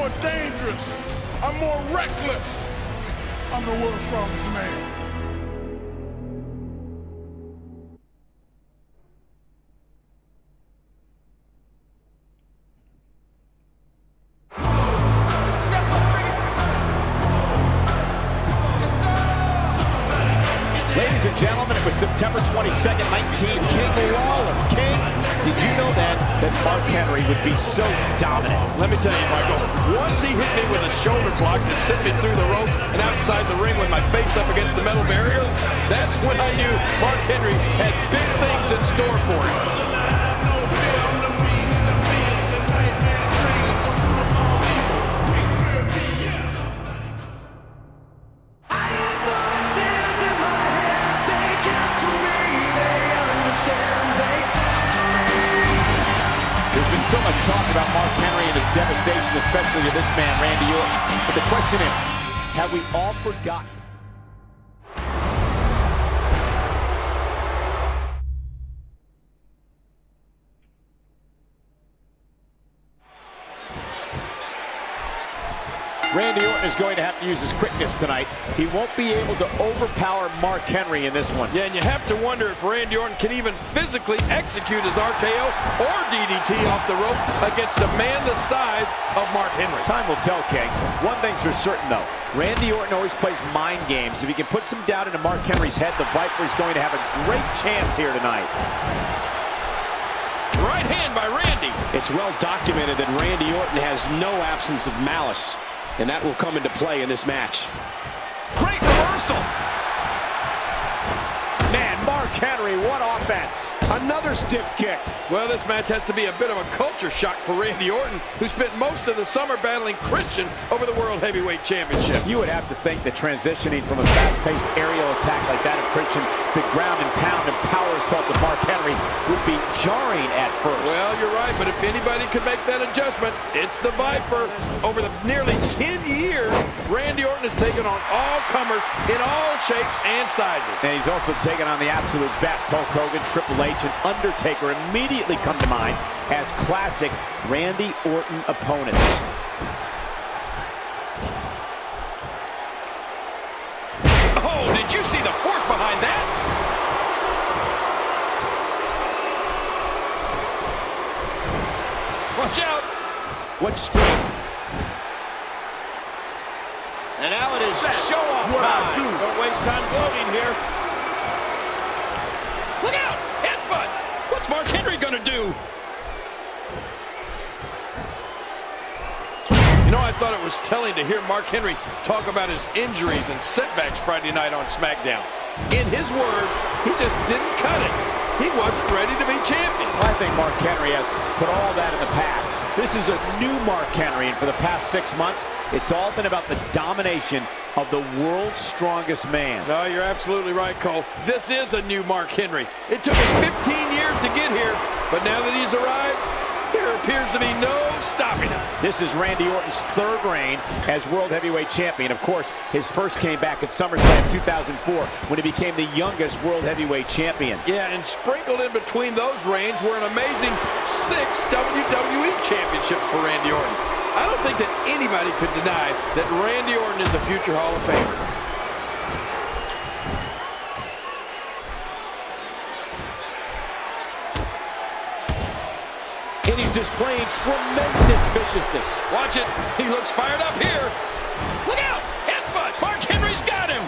I'm more dangerous. I'm more reckless. I'm the world's strongest man. Big things in store for him. There's been so much talk about Mark Henry and his devastation, especially to this man, Randy Orton. But the question is, have we all forgotten Randy Orton is going to have to use his quickness tonight. He won't be able to overpower Mark Henry in this one. Yeah, and you have to wonder if Randy Orton can even physically execute his RKO or DDT off the rope against a man the size of Mark Henry. Time will tell, King. One thing's for certain, though. Randy Orton always plays mind games. If he can put some doubt into Mark Henry's head, the Viper is going to have a great chance here tonight. Right hand by Randy. It's well documented that Randy Orton has no absence of malice, and that will come into play in this match. Great reversal. Man, Mark Henry, what offense. Another stiff kick. Well, this match has to be a bit of a culture shock for Randy Orton, who spent most of the summer battling Christian over the World Heavyweight Championship. You would have to think that transitioning from a fast-paced aerial attack like that of Christian to ground and pound and power assault of Mark Henry would be jarring at first. Well, you're right, but if anybody could make that adjustment, it's the Viper. Over the nearly 10 years, Randy Orton has taken on all comers in all shapes and sizes. And he's also taken on the absolute best. Hulk Hogan, Triple H, and Undertaker immediately come to mind as classic Randy Orton opponents. Oh, did you see the force behind that? Watch out. What streak? And now it is show-off time. do. Don't waste time gloating here. Look out! Headbutt! What's Mark Henry gonna do? You know, I thought it was telling to hear Mark Henry talk about his injuries and setbacks Friday night on SmackDown. In his words, he just didn't cut it. He wasn't ready to be champion. I think Mark Henry has put all that in the past. This is a new Mark Henry, and for the past six months, it's all been about the domination of the world's strongest man. No, you're absolutely right, Cole. This is a new Mark Henry. It took him 15 years to get here, but now that he's arrived, there appears to be no him. This is Randy Orton's third reign as World Heavyweight Champion. Of course, his first came back at SummerSlam 2004 when he became the youngest World Heavyweight Champion. Yeah, and sprinkled in between those reigns were an amazing six WWE championships for Randy Orton. I don't think that anybody could deny that Randy Orton is a future Hall of Famer. He's displaying tremendous viciousness. Watch it. He looks fired up here. Look out! Headbutt! Mark Henry's got him!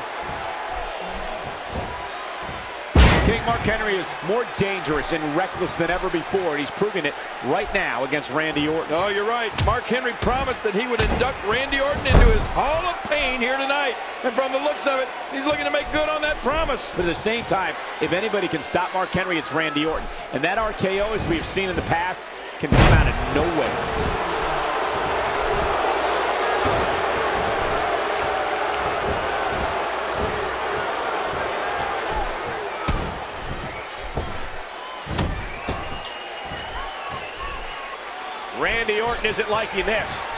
King Mark Henry is more dangerous and reckless than ever before, and he's proving it right now against Randy Orton. Oh, you're right. Mark Henry promised that he would induct Randy Orton into his Hall of Pain here tonight. And from the looks of it, he's looking to make good on that promise. But at the same time, if anybody can stop Mark Henry, it's Randy Orton. And that RKO, as we've seen in the past, can come out of nowhere. Randy Orton isn't liking this.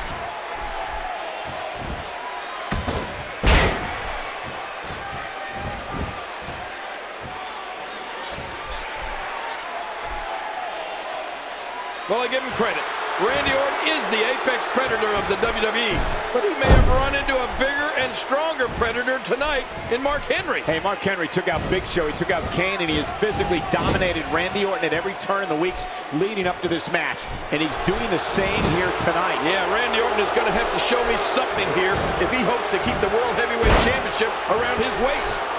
Well, I give him credit. Randy Orton is the apex predator of the WWE, but he may have run into a bigger and stronger predator tonight in Mark Henry. Hey, Mark Henry took out Big Show, he took out Kane, and he has physically dominated Randy Orton at every turn in the weeks leading up to this match. And he's doing the same here tonight. Yeah, Randy Orton is going to have to show me something here if he hopes to keep the World Heavyweight Championship around his waist.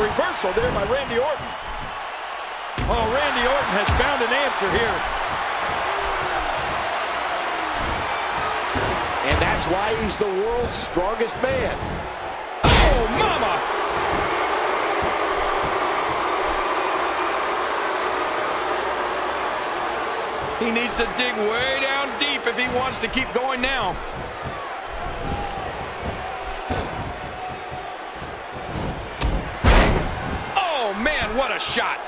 Reversal there by Randy Orton. Oh, Randy Orton has found an answer here. And that's why he's the world's strongest man. Oh, mama! He needs to dig way down deep if he wants to keep going now. What a shot.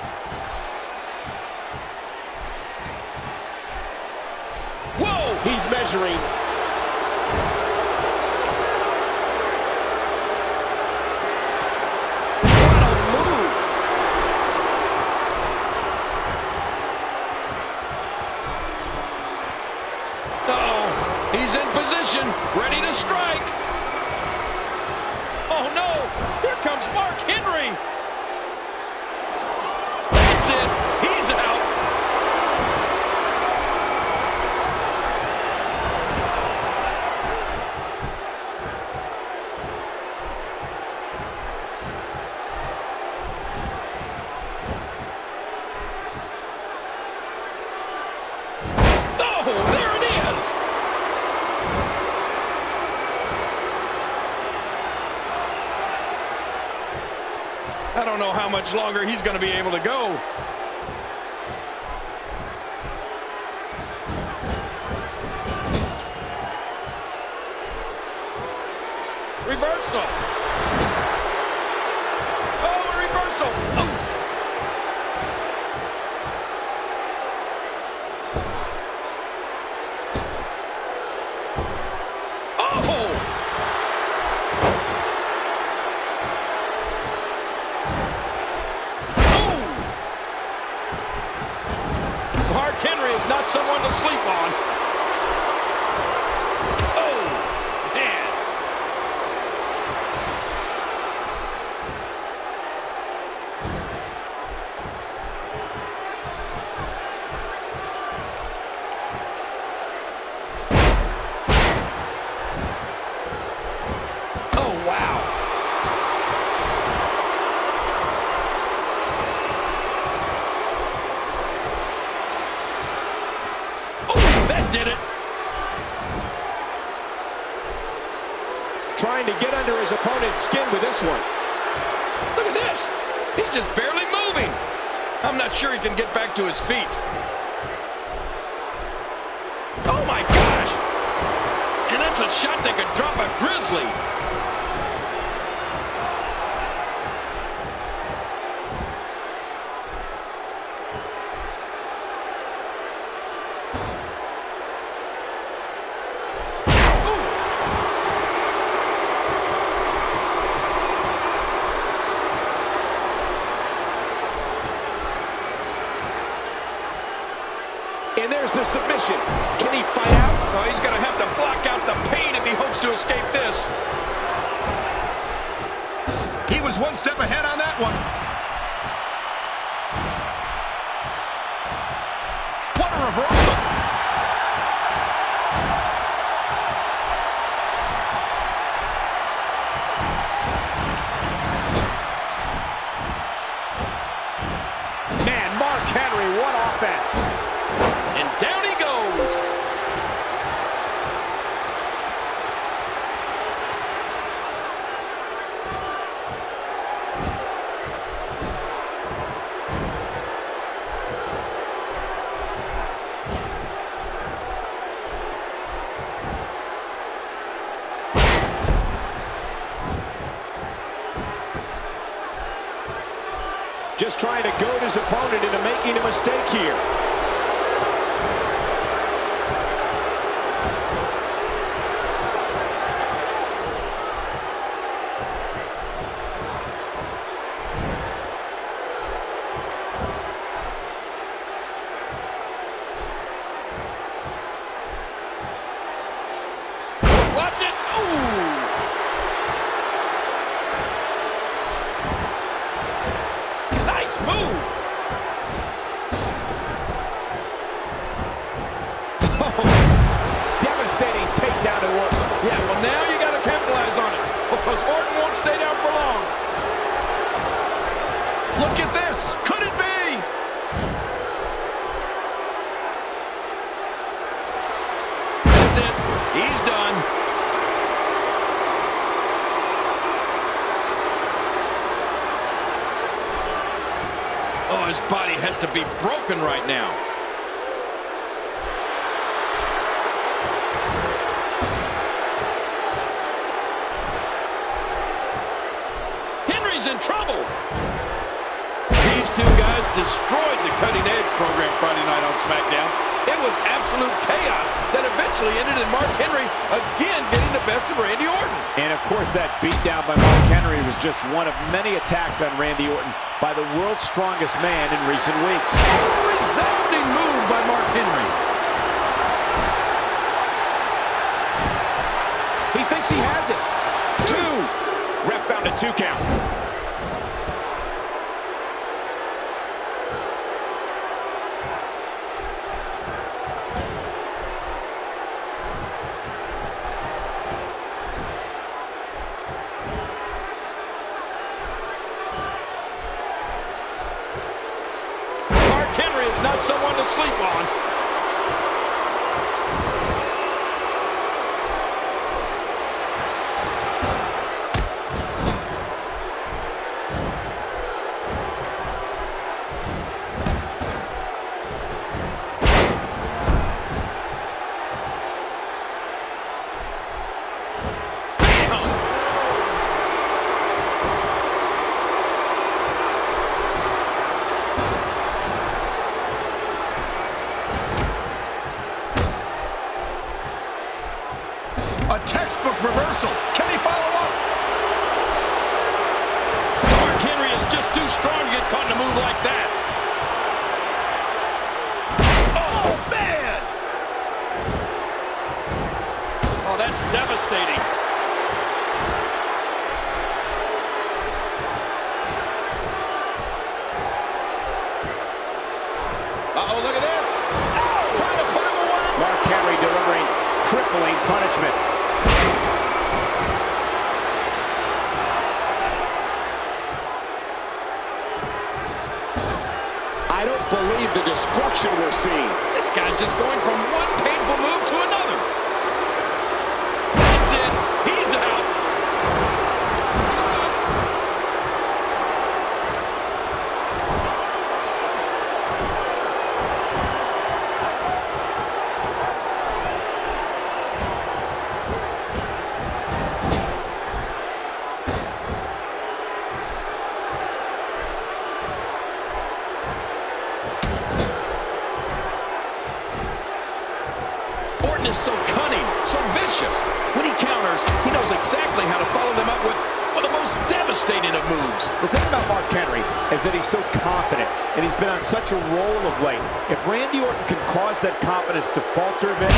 Whoa! He's measuring. What a move! Uh-oh. He's in position, ready to strike. Oh, no. Here comes Mark Henry. That's it. He's out. Oh, there it is. I don't know how much longer he's going to be able to go. Trying to get under his opponent's skin with this one. Look at this. He's just barely moving. I'm not sure he can get back to his feet. Oh, my gosh. And that's a shot that could drop a grizzly. And there's the submission. Can he fight out? Oh, he's going to have to block out the pain if he hopes to escape this. He was one step ahead on that one. What a reversal. Man, Mark Henry, what offense. Trouble. These two guys destroyed the Cutting Edge program Friday night on SmackDown. It was absolute chaos that eventually ended in Mark Henry again getting the best of Randy Orton. And of course, that beatdown by Mark Henry was just one of many attacks on Randy Orton by the world's strongest man in recent weeks. A resounding move by Mark Henry. He thinks he has it. Two. Ref found a two count. Sleep on. Punishment. I don't believe the destruction we're seeing. This guy's just going from one he's been on such a roll of late. If Randy Orton can cause that confidence to falter a bit,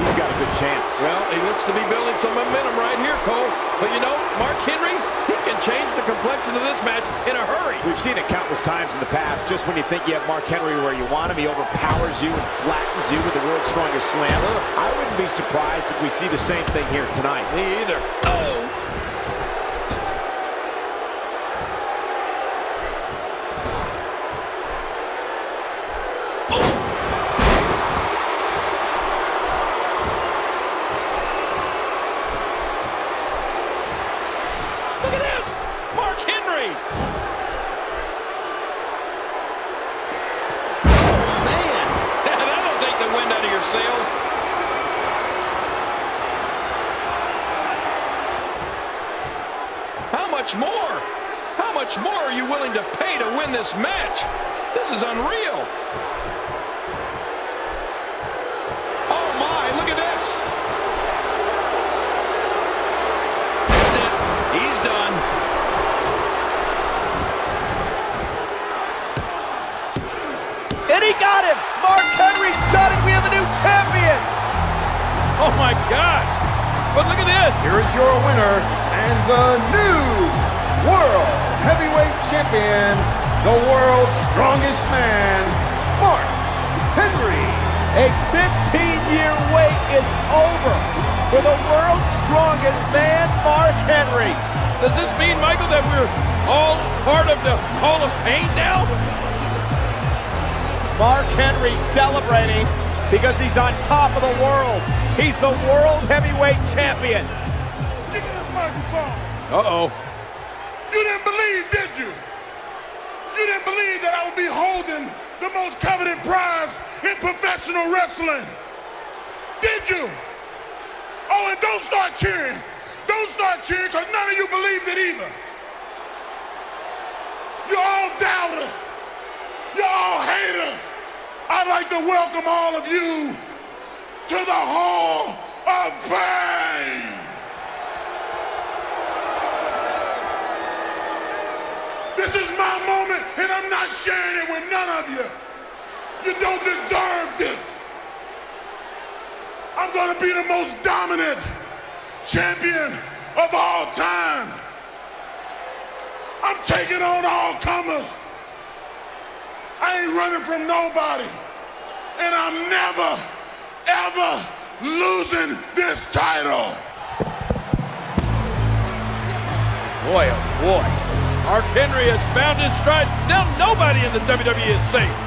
he's got a good chance. Well, he looks to be building some momentum right here, Cole. But you know, Mark Henry, he can change the complexion of this match in a hurry. We've seen it countless times in the past. Just when you think you have Mark Henry where you want him, he overpowers you and flattens you with the world's strongest slam. Uh-huh. I wouldn't be surprised if we see the same thing here tonight. Me either. Oh! Willing to pay to win this match? This is unreal. Oh my, look at this. That's it. He's done. And he got him! Mark Henry's done it! We have a new champion! Oh my gosh. But look at this. Here is your winner and the new World Heavyweight Champion, the world's strongest man, Mark Henry. A 15-year wait is over for the world's strongest man, Mark Henry. Does this mean, Michael, that we're all part of the Hall of Pain now? Mark Henry celebrating because he's on top of the world. He's the world heavyweight champion. Give me this microphone. Uh-oh. Didn't believe, did you? You didn't believe that I would be holding the most coveted prize in professional wrestling. Did you? Oh, and don't start cheering. Don't start cheering because none of you believed it either. You're all doubters. You're all haters. I'd like to welcome all of you to the Hall of Pain. This is my moment, and I'm not sharing it with none of you. You don't deserve this. I'm going to be the most dominant champion of all time. I'm taking on all comers. I ain't running from nobody. And I'm never, ever losing this title. Boy, oh boy. Mark Henry has found his stride. Now nobody in the WWE is safe.